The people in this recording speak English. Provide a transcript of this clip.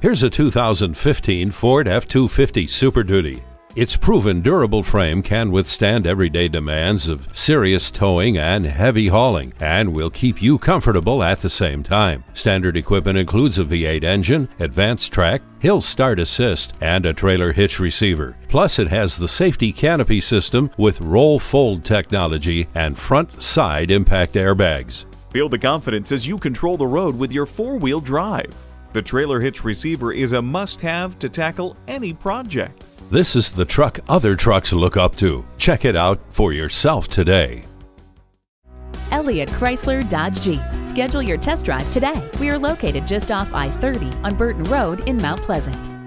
Here's a 2015 Ford F-250 Super Duty. Its proven durable frame can withstand everyday demands of serious towing and heavy hauling and will keep you comfortable at the same time. Standard equipment includes a V8 engine, AdvanceTrac, hill start assist, and a trailer hitch receiver. Plus, it has the safety canopy system with roll fold technology and front side impact airbags. Feel the confidence as you control the road with your four wheel drive. The trailer hitch receiver is a must have to tackle any project. This is the truck other trucks look up to. Check it out for yourself today. Elliott Chrysler Dodge Jeep. Schedule your test drive today. We are located just off I 30 on Burton Road in Mount Pleasant.